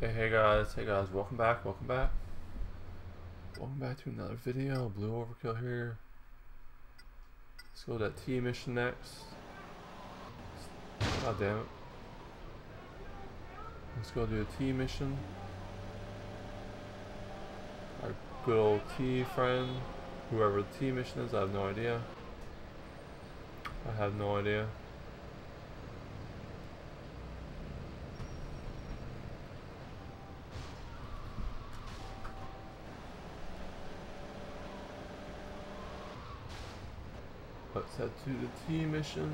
Hey, hey guys, hey guys, welcome back, welcome back. Welcome back to another video, Blue Overkill here. Let's go to that T mission next. God damn it. Let's go do a T mission. Our good old T friend, whoever the T mission is, I have no idea. I have no idea. Let's head to the T mission.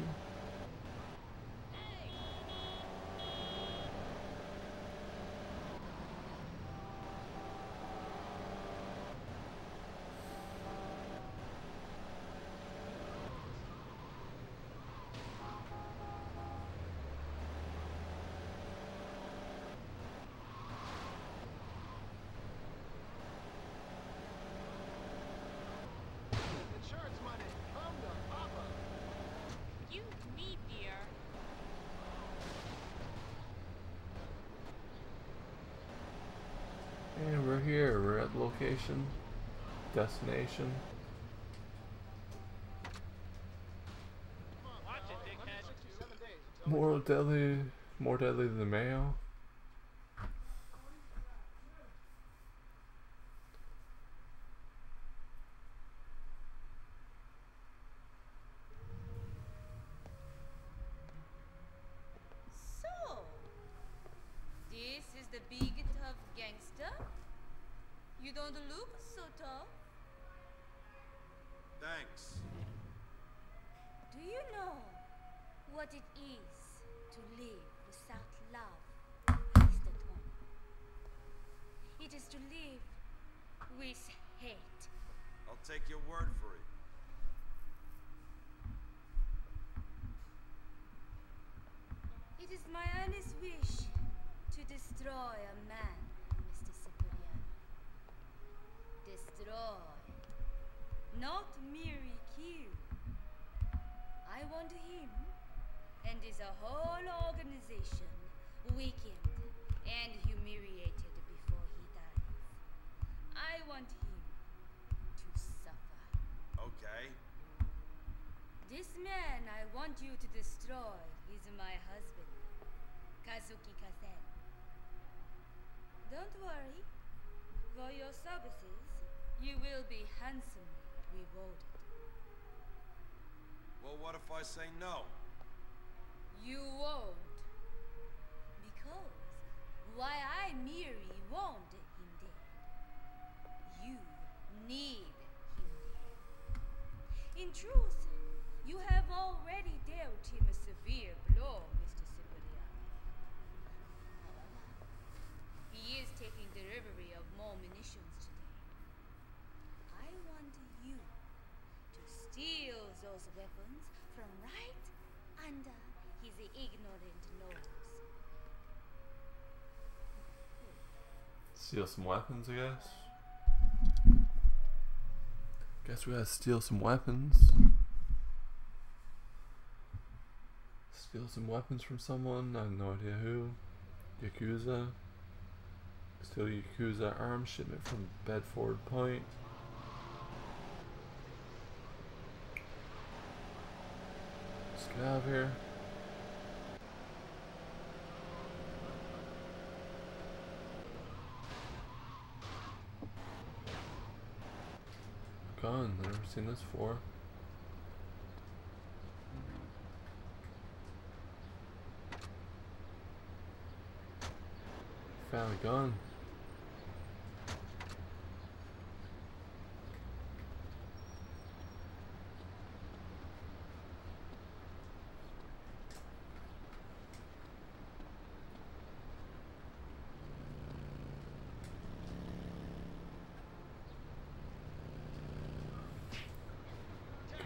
Insurance money, come to Papa. You me, dear. And we're here, we're at location, destination. Watch it, dickhead. 67 days until More deadly, more deadly than mayo. So, this is the big tough gangster? You don't look so tough. Thanks. Do you know what it is to live without love, Mr. Toni? It is to live with hate. I'll take your word for it. It is my earnest wish to destroy a man, Mr. Cipriani. Destroy. Not merely kill. I want him and his whole organization weakened and humiliated before he dies. I want him to suffer. Okay. This man I want you to destroy is my husband, Kazuki Kasen. Don't worry. For your services, you will be handsomely rewarded. Well, what if I say no? You won't. Because why I merely want him dead, you need him dead. In truth, you have already dealt him a severe blow, Mr. Cipriani. However, he is taking delivery of more munitions today. I want you to steal those weapons from right under his ignorant nose. Steal some weapons, I guess. Guess we gotta steal some weapons. Steal some weapons from someone, I have no idea who. Yakuza. Steal Yakuza arms shipment from Bedford Point. Get out of here. Gun, never seen this before. Found a gun.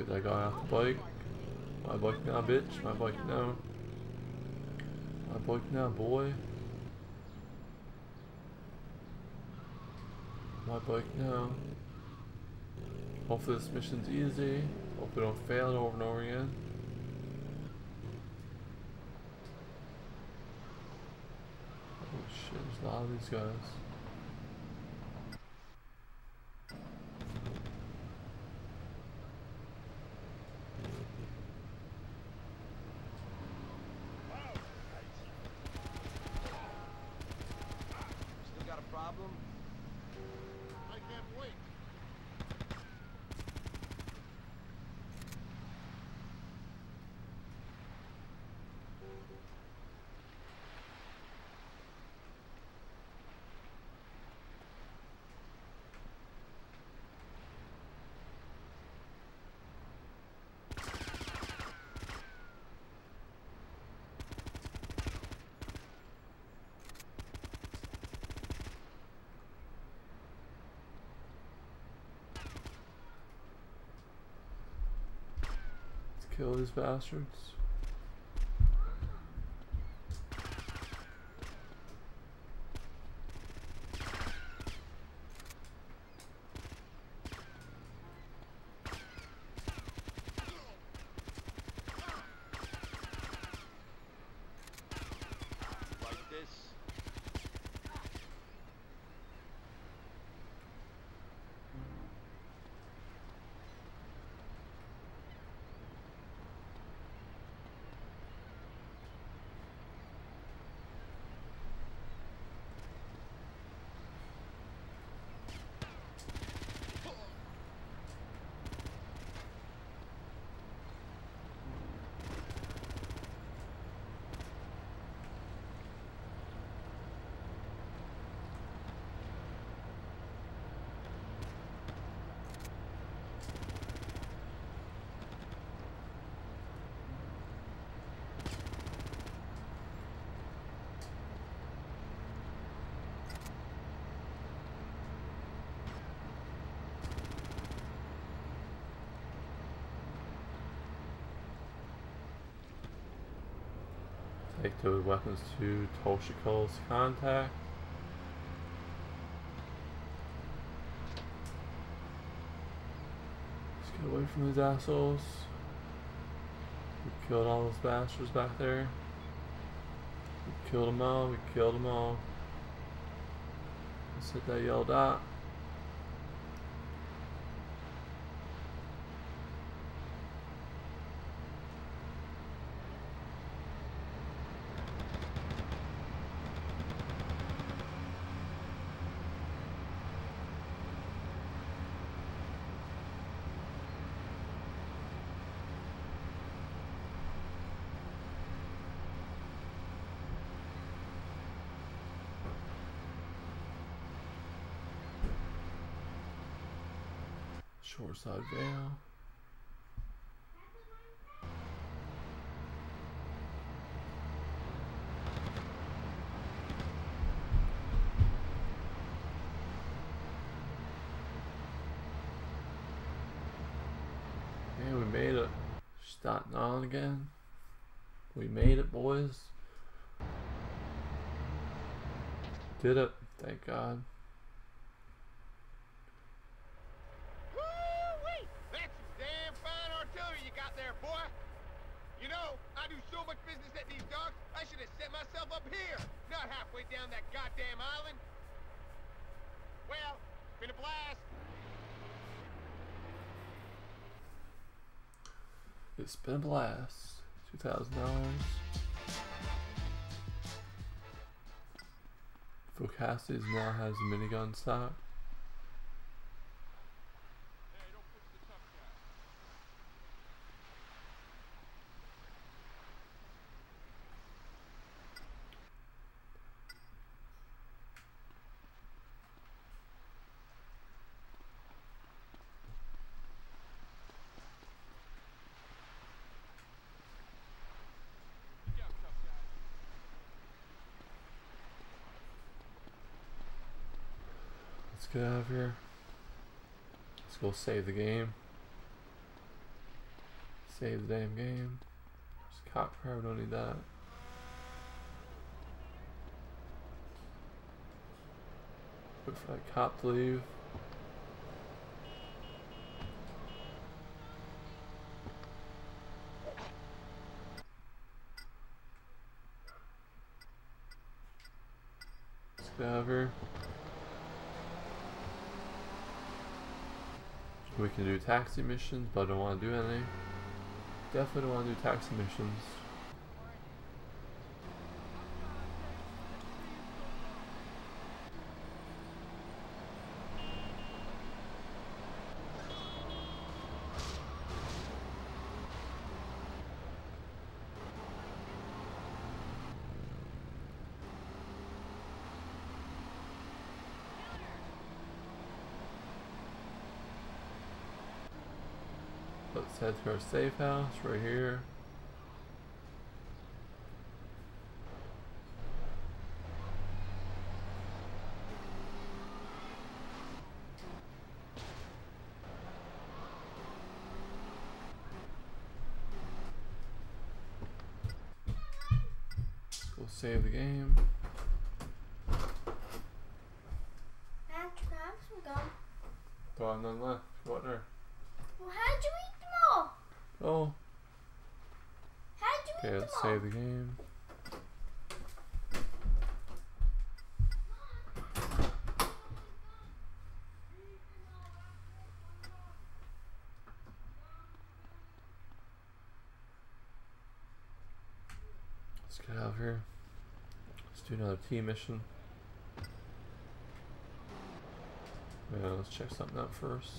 That guy off the bike. My bike now, bitch. My bike now. My bike now, boy. My bike now. Hopefully this mission's easy. Hope Hopefully don't fail over and over again. Oh Shit, there's a lot of these guys. Still got a problem? I can't wait. Let's kill these bastards. Like this. Take those weapons to Toshiko's contact. Let's get away from these assholes. We killed all those bastards back there. We killed them all, we killed them all. Let's hit that yellow dot. Shoreside Vale. Yeah, we made it. Starting on again. We made it, boys. Did it. Thank God. Woo-wee! That's some damn fine artillery you got there, boy. You know, I do so much business at these docks, I should have set myself up here, not halfway down that goddamn island. Well, been a blast. It's been a blast. Two thousand dollars. Focastes now has a minigun stock. Hey, don't push the tough guy. Good job, tough guy. Get out of here. Let's go save the game. Save the damn game. There's a cop car, we don't need that. Wait for that cop to leave. get out of here. We can do taxi missions, but I don't want to do any. Definitely don't want to do taxi missions. Let's head to our safe house right here. We'll save the game. Matt, can I have some gum? Don't have none left. What there? Well, how did you eat them all? Oh, How did you okay, eat let's them all? Save the game. Let's get out of here. Let's do another team mission. Yeah, let's check something out first.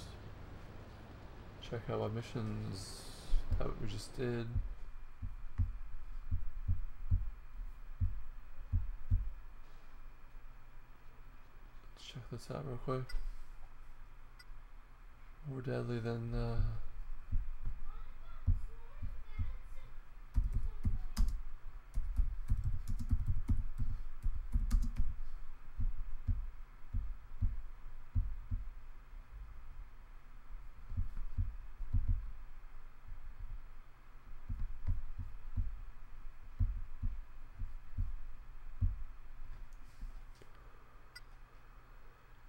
Check out what missions that we just did. This out real quick. More deadly than uh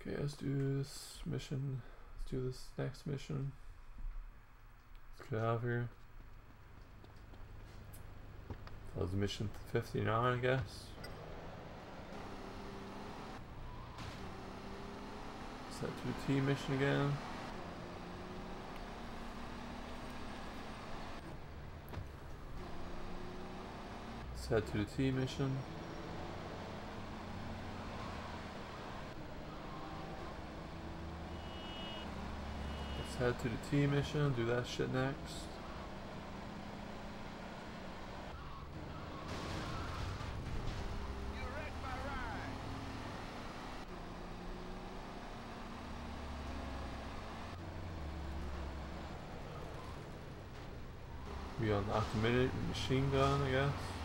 Okay, let's do this mission. Let's do this next mission. Let's get out of here. That was mission 59, I guess. Set to T mission again. Set to the T mission. Head to the T mission, do that shit next. We minute machine gun, I guess.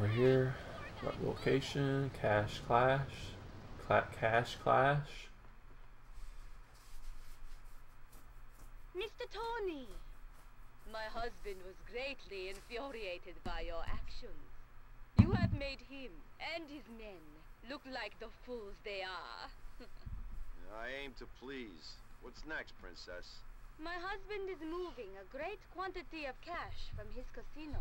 And we're here. What location? Cash Clash. Cla- Cash Clash. Mr. Toni! My husband was greatly infuriated by your actions. You have made him and his men look like the fools they are. I aim to please. What's next, princess? My husband is moving a great quantity of cash from his casino.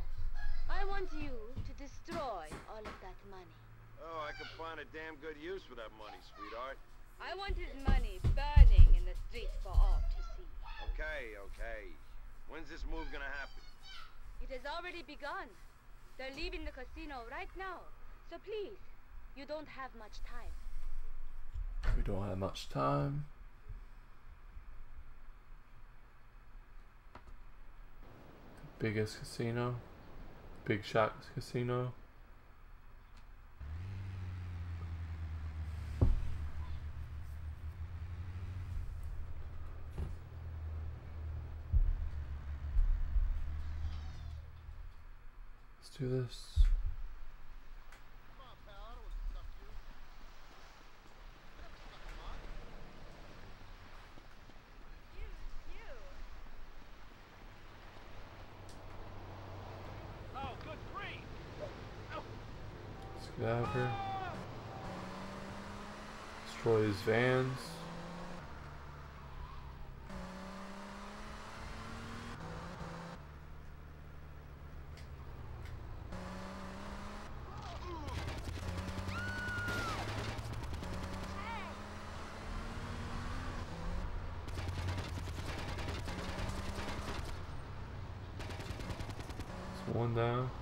I want you to destroy all of that money. Oh, I can find a damn good use for that money, sweetheart. I want his money burning in the streets for all to see. Okay, okay. When's this move gonna happen? It has already begun. They're leaving the casino right now. So please, you don't have much time. We don't have much time. The biggest casino. Big Shots Casino. Let's do this. Come on, pal. I don't want to stuff you. I never stuck him on. Oh, good here. Destroy his vans. One down.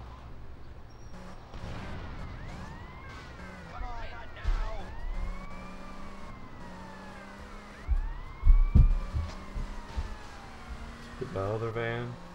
The other van.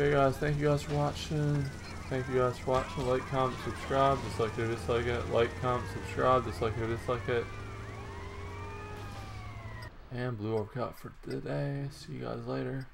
Okay guys, thank you guys for watching. Thank you guys for watching. Like, comment, subscribe. Dislike it, dislike it. Like, comment, subscribe. Dislike it, dislike it. And Blue Overkill for today. See you guys later.